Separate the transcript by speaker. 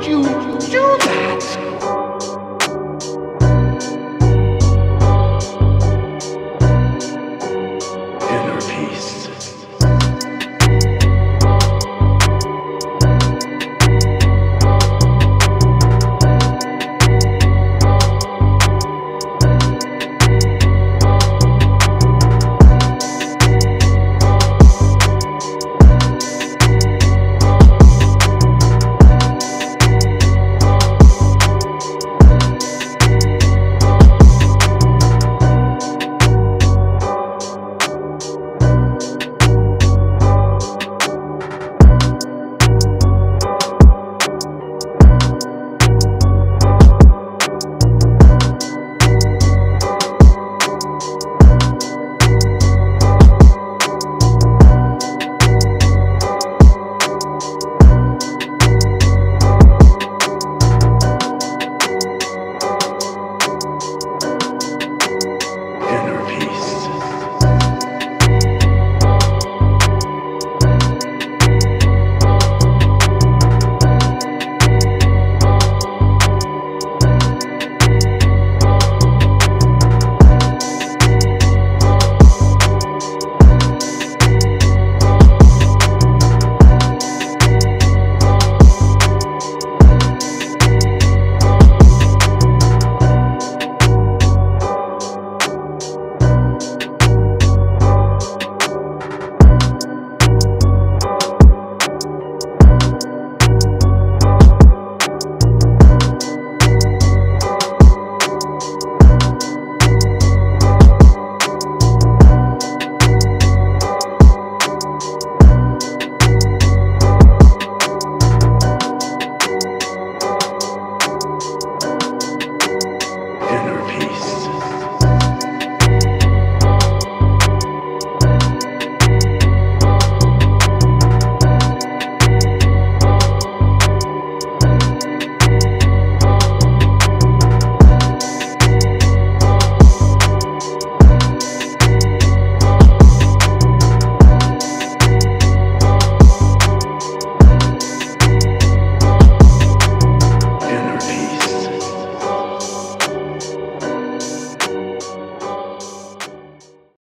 Speaker 1: you, you